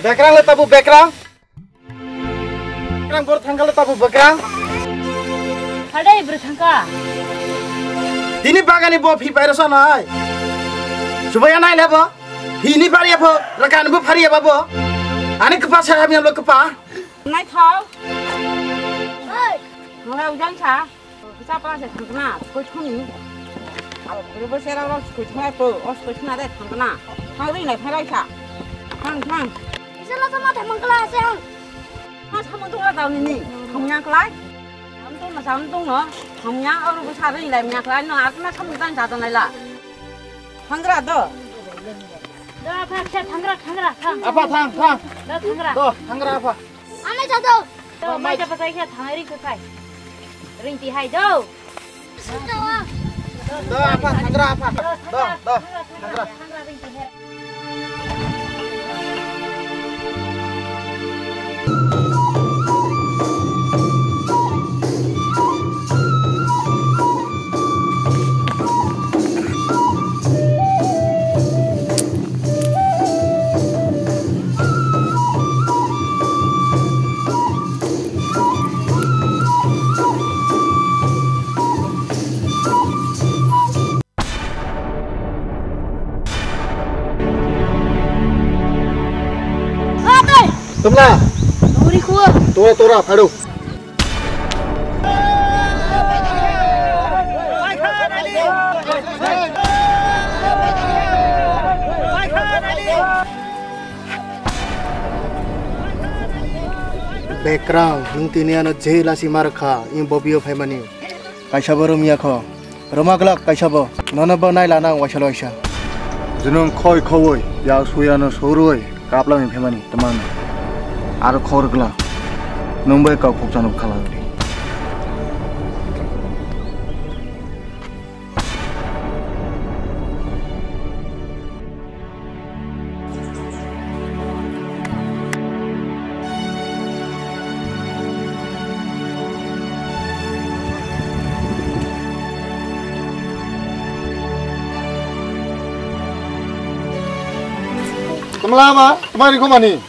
bekrang le tabu bekrang bekrang bor thanggal le tabu bekrang Ada ibu tangka. dini bagani bo phi pairo nai subaya nai lebo hini pari bo rakan bo pari bo ani kepa sa mi lo kepa Nai thau. Mulai hujan sa. Kita apa sih tangkana? Kau cumi. Kalau berapa saya orang kau cumi apa? Os kau cumi ada tangkana. Tang ini nai pernah sa. Tang tang. salah sama teman kelas yang Mas kamu tuh lah tahun ini, kamu yang kelas Kamu tuh mas kamu tuh loh, kamu yang orang besar ini lah yang kelas Nah, aku mas kamu tuh satu nih lah Tanggra tuh apa tanggra tanggra tang apa tang tang tanggra tuh tanggra apa Ame satu tuh mai dapat saya tangri kekai rinti hai tuh tuh apa tanggra apa tuh tuh tanggra Kamala નવરી કો તોરા તોરા ફાડો background yung tiniano jela si Marka yung Bobby of Hemani. Kaisa ba rumiya ko? Rumaglak kaisa ba? Nono ba na ilanang wasaloy siya? Junong koy koy, yaw suya no suroy, kaplang yung Hemani, tamami. আর খবরগুলা মুম্বাই কাউ খুব জানুক খালা Kemana apa? Kemana kau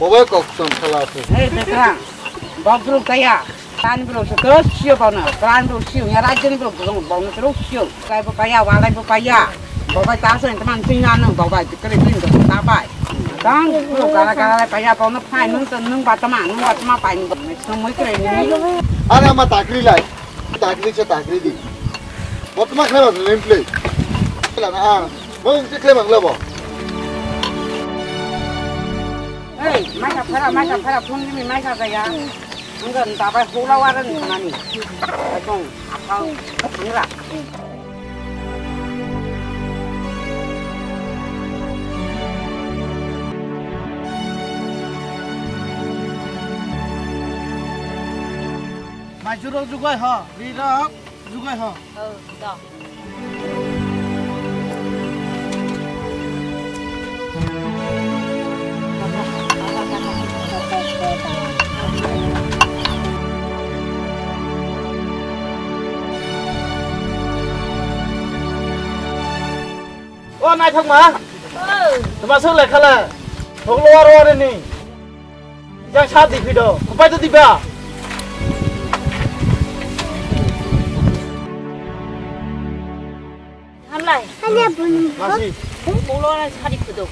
Baba koksun kalası. Evet ekran. Babrul kaya. Kan bro sekro siu bana. Kan bro siu nya rajin bro bro bana terus siu. Kai papaya walai papaya. Baba tasun teman tinggal nung baba dikali pin ke tabai. Kan bro kala kala papaya bana pai nung ten nung batama nung batama pai nung nung moi kre ni. Ana ma takri lai. Takri che takri di. Batama khara lemple. Lah na. Mo tikle bangla ba. 잡혀라 말 잡혀라 손님이 말 잡아야 이건 나발 호라와는 가만히 좀 아파오 죽라 마주로 죽어요 리락 죽어요 어, 나 ও নাইফাংমা তোমার নি যা সার দিবি দ কোপাই দিবা। হামলাই হামলাই বলো আর সারি ফুদো